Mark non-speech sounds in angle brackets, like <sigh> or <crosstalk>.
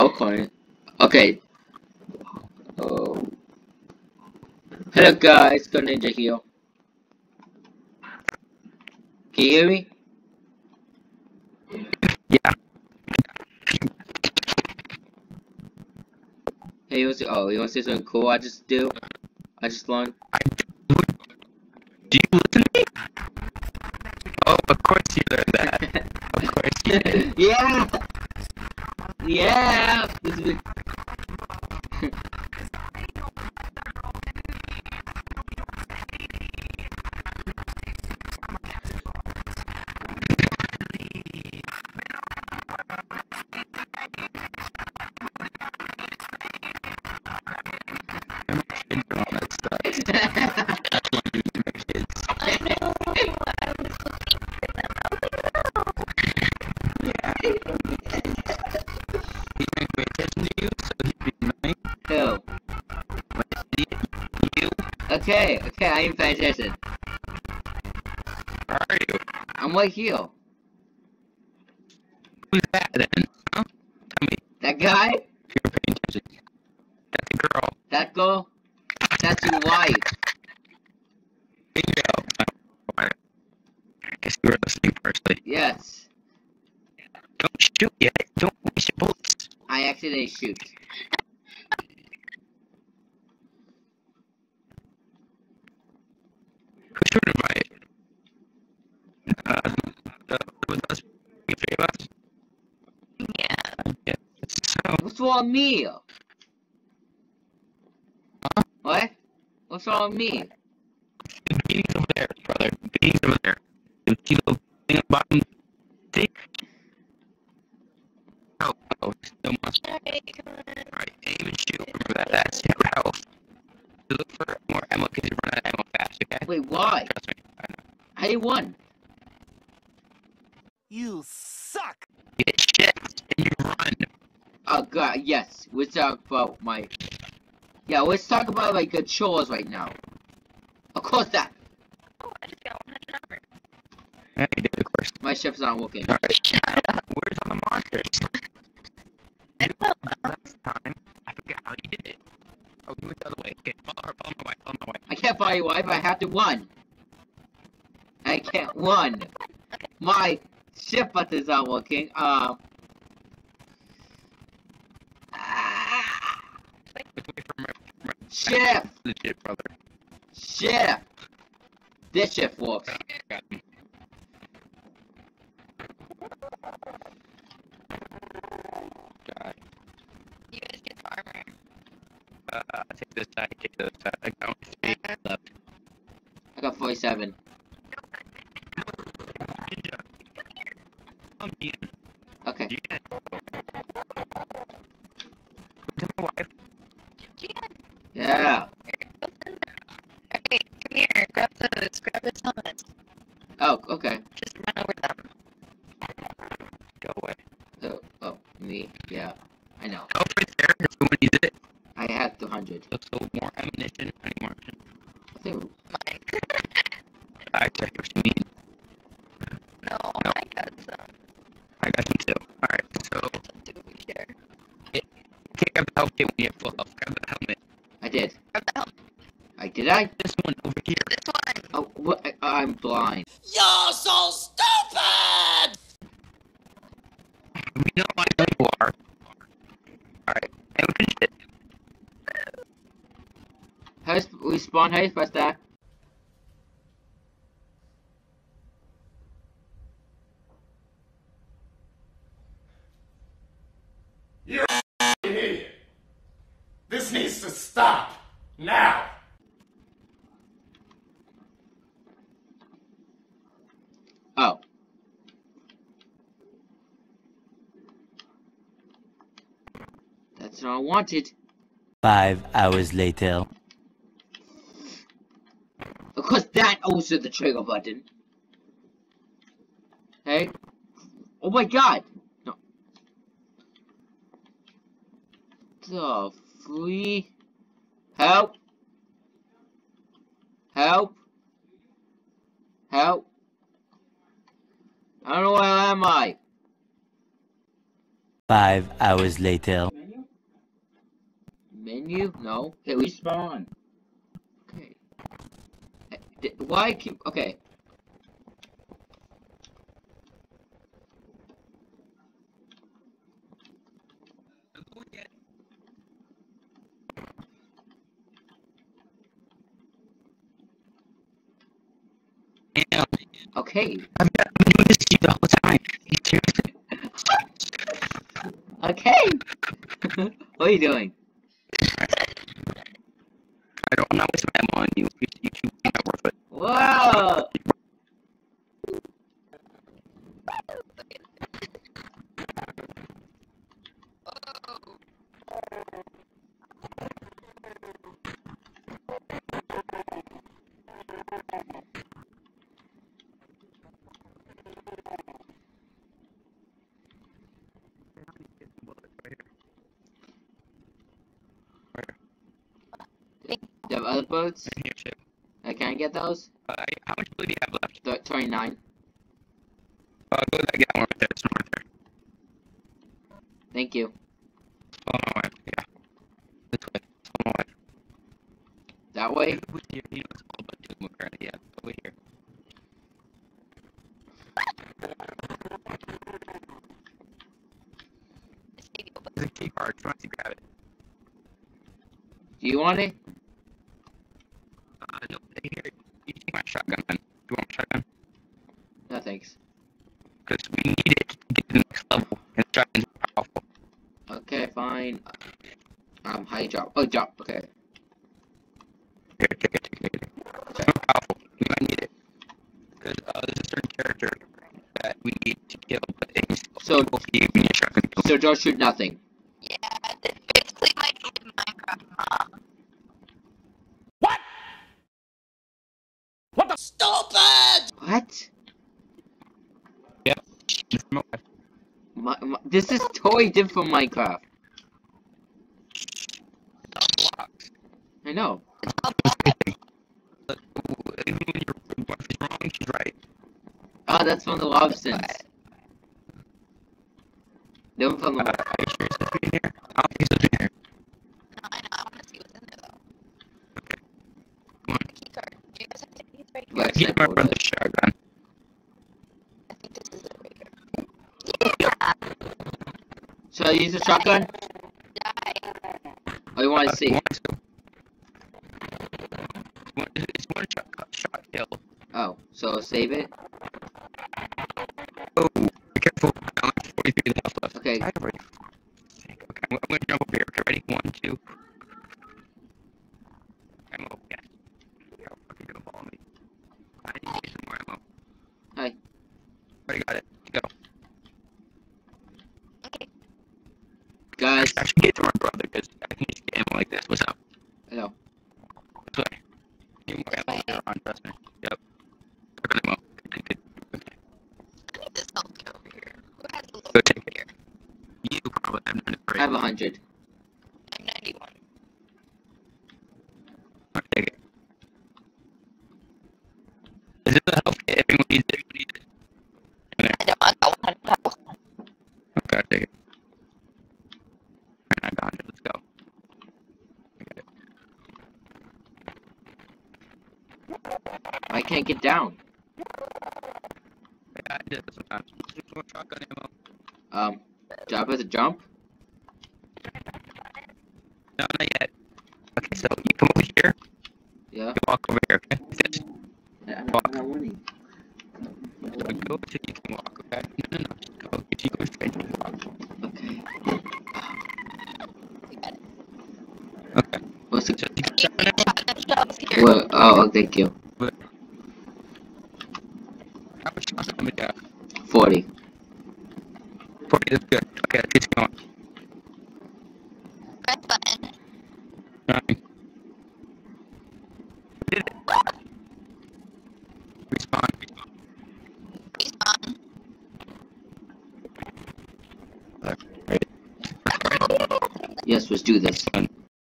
recording. Okay. Oh. Hello guys, Gold Ninja here. Can you hear me? Yeah. Hey, you want to, oh, you want to say something cool I just do? I just learned? Do you listen to me? Oh, of course you learned that. of course you did. <laughs> yeah! Yeah! This is You, Okay, okay, I am attention. where are you? I'm right here. Who's that then? Huh? Tell me That guy? you're paying attention. That's a girl. That girl? That's your wife. Bingo. I guess you were listening firstly. Yes. Don't shoot yet. Don't waste your bullets. I accidentally shoot. Who's shooting by it? Uh, the, was us, the three of us? Yeah. Yeah. So, What's wrong me? Huh? What? What's wrong with me? the meeting's over there, brother. The meeting's over there. The see the thing at the bottom? See? Oh, oh, no must. Right, aim and shoot. Remember that. That's your health. You look for more ammo because you run out of ammo fast, okay? Wait, why? Trust me. I know. I won. You suck! You get shit and you run. Oh god, yes. Let's talk about my. Yeah, let's talk about like the chores right now. Of course that. Oh, Yeah, you did, of course. My shift's not working. Alright, shut up. Where's all the monsters? Last time, I forgot how you did it. Oh, you went the other way. Okay, follow her, follow my wife, follow my wife. I can't buy your wife. I have to run. I can't run. My shift button's not working. Um. ah, Let's wait for her. for her- shift. Legit, brother. Shift. This shift works. Got me. God. You guys get the armor. Uh, take this side, take this side. I got three left. I got 47. Ninja. I'm Ian. Okay. Ian. Who's my wife? Yeah. Okay, come here. Grab those. Grab this helmet. Oh, okay. Just run over them. Go away. Oh, oh, me. Yeah. I know. Oh, right there. If you want to use it. I had 200. Let's go more ammunition. I need more ammunition. I think. Mine. <laughs> I check what you need. no, No. I got some. I got some too. Alright, so Some do we share. take out the health kit when you have full health. Grab the helmet. I did. Grab the helmet. I did I? This one over here. This one. Oh, what? I, I'm blind. You're so stupid! We know why you are. Alright, and we finished it. How we spawn? How do you that? You're an idiot. This needs to stop. Now. Oh. That's what I wanted. Five hours later. Of course, that also the trigger button. Hey. Oh my god! No. The free. Help! Help! Help! I don't know where am I? Five hours later. Menu? Menu? No. Okay, we spawn. Okay. Why keep? Okay. Okay. I've got, this to you all the time. Okay. <laughs> what are you doing? I don't, not wasting my on you. You, you have other boats? Uh, can I get those? Uh, how much blue do you have left? Th- 29. Uh, go to that gal right there. It's right there. Thank you. Oh, my wife. Yeah. This way. Oh, my wife. That way? Over. You know it's all about doing more currently. Yeah. Over here. There's a key card. If you want to grab it. Do you want it? Uh, no. Here. You take my shotgun, man. You want my shotgun? No thanks. Because we need it to get to the next level. And shotgun's powerful. Okay, fine. Um, high drop. Oh, drop. Okay. Here, take it, take it, take it. It's powerful. We might need it. Because uh, there's a certain character that we need to kill, but he's So- both you and your shotgun. So don't shoot nothing. Yeah, it's basically like Minecraft mom. What? What the stupid? What? Just. My, my, this is totally different from Minecraft. It's all blocks. I know. But ooh, even when your wife is wrong, she's right. Oh, that's from the Lobstons. They were from Uh, are you sure it's supposed to be in here? I don't think it's supposed to be in here. No, I know. I want to see what's in there though. Okay. Come on. The key. Do you guys have the keys right here? Right. Get my brother's shotgun. I think this is it right here. Yeah. Should I use a shotgun? Die. Oh, you want Uh, to see? want to. It's one, it's one shot, shot kill. Oh, so save it. Oh, be careful. I only have 43 health left. Okay. I already. Okay, I'm, I'm gonna jump over here. Okay, ready? One, two. Ammo, yes. How the fuck you gonna follow me? I need to get some more ammo. Hi. Already got it. Go. Okay. Guys, I should get to my brother because I can just get ammo like this. What's up? hello. This way. Get more ammo later on, trust me. Yep. I. Good, good, good. Okay. I need this help kit over here. Who has the Go low take it. You probably have none I have a hundred. I'm 91. Alright, take it. Is it the health kit? Everyone needs it. Everyone needs it. In there. I don't. I got 100 health. Okay, I'll take it. Alright, I got it. Let's go. I got it. I can't get down. Yeah, I did it sometimes. Just more shotgun ammo. Um, drop as a jump. No, not yet. Okay, so you come over here. Yeah. You walk over here, okay? This. I'm not- winning. So go till you can walk, okay? No, no, no. Just go. If you go straight, you can walk. Okay. We got it. Okay. What's the? So you got shotgun ammo? Shotgun shells here. What? Oh, thank you. How much shotgun ammo do you have? Forty. Forty, that's let's going.